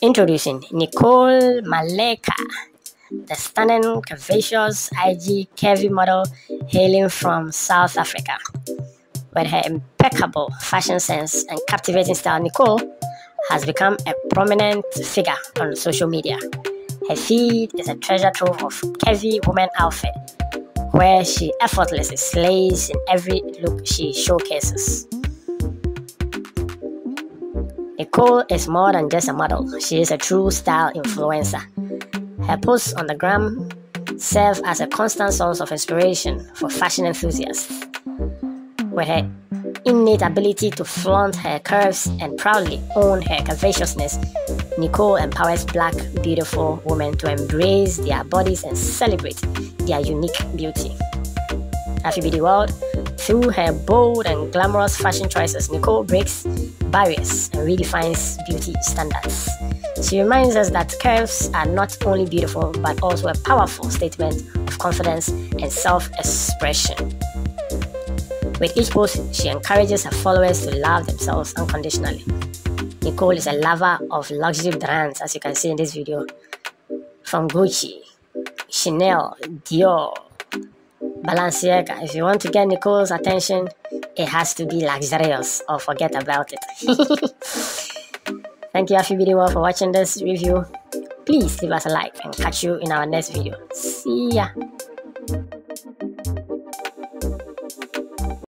Introducing Nicole Maleka, the stunning, curvaceous, IG curvy model hailing from South Africa. With her impeccable fashion sense and captivating style, Nicole has become a prominent figure on social media. Her feed is a treasure trove of curvy woman outfit, where she effortlessly slays in every look she showcases. Nicole is more than just a model, she is a true style influencer. Her posts on the gram serve as a constant source of inspiration for fashion enthusiasts. With her innate ability to flaunt her curves and proudly own her curvaceousness, Nicole empowers black, beautiful women to embrace their bodies and celebrate their unique beauty. Afribeauty World, through her bold and glamorous fashion choices, Nicole breaks barriers and redefines beauty standards. She reminds us that curves are not only beautiful but also a powerful statement of confidence and self expression. With each post, she encourages her followers to love themselves unconditionally. Nicole is a lover of luxury brands, as you can see in this video, from Gucci, Chanel, Dior, Balenciaga. If you want to get Nicole's attention, it has to be luxurious or forget about it. Thank you, Afi for watching this review. Please leave us a like and catch you in our next video. See ya.